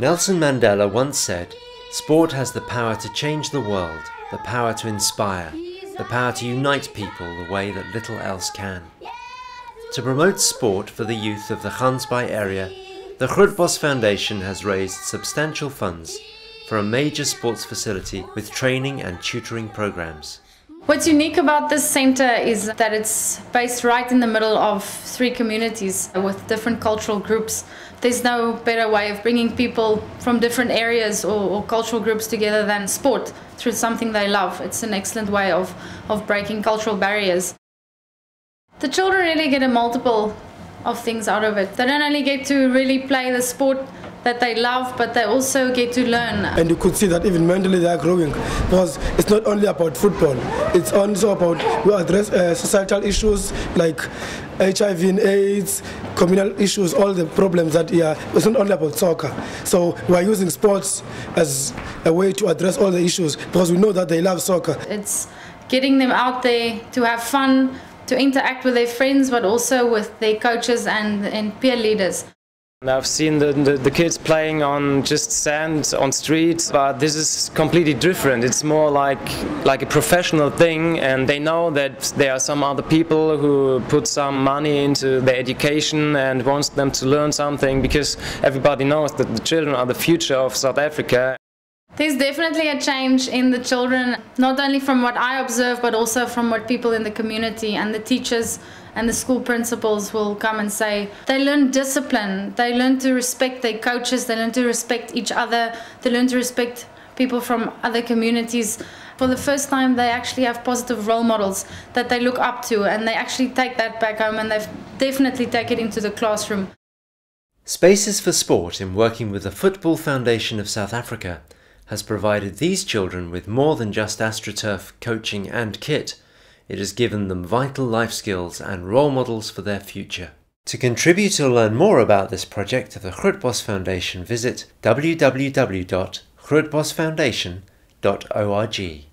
Nelson Mandela once said, Sport has the power to change the world, the power to inspire, the power to unite people the way that little else can. To promote sport for the youth of the Gansbaai area, the Grootbos Foundation has raised substantial funds for a major sports facility with training and tutoring programs. What's unique about this centre is that it's based right in the middle of three communities with different cultural groups. There's no better way of bringing people from different areas or, or, cultural groups together than sport through something they love. It's an excellent way of, of breaking cultural barriers. The children really get a multiple of things out of it. They don't only get to really play the sport that they love, but they also get to learn. And you could see that even mentally they are growing because it's not only about football, it's also about we address uh, societal issues like HIV and AIDS, communal issues, all the problems that yeah, it's not only about soccer. So we are using sports as a way to address all the issues because we know that they love soccer. It's getting them out there to have fun, to interact with their friends, but also with their coaches and, and peer leaders. I've seen the, the, the, kids playing on just sand on streets, but this is completely different. It's more like like a professional thing, and they know that there are some other people who put some money into their education and wants them to learn something because everybody knows that the children are the future of South Africa. There's definitely a change in the children, not only from what I observe, but also from what people in the community and the teachers and the school principals will come and say they learn discipline, they learn to respect their coaches, they learn to respect each other, they learn to respect people from other communities. For the first time, they actually have positive role models that they look up to, and they actually take that back home and they definitely take it into the classroom. Spaces for Sport, in working with the Football Foundation of South Africa, has provided these children with more than just AstroTurf coaching and kit. It has given them vital life skills and role models for their future. To contribute or learn more about this project of the Grootbos Foundation, visit www.grootbosfoundation.org.